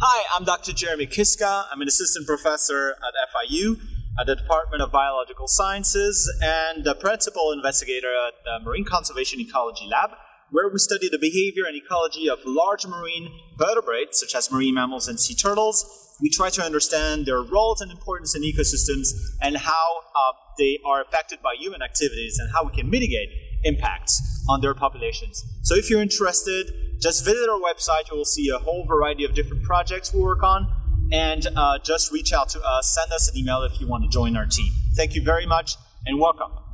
Hi, I'm Dr. Jeremy Kiszka. I'm an assistant professor at FIU at the Department of Biological Sciences and the principal investigator at the Marine Conservation Ecology Lab, where we study the behavior and ecology of large marine vertebrates, such as marine mammals and sea turtles. We try to understand their roles and importance in ecosystems and how uh, they are affected by human activities and how we can mitigate impacts on their populations. So if you're interested, just visit our website. You will see a whole variety of different projects we work on. And uh, just reach out to us, send us an email if you want to join our team. Thank you very much and welcome.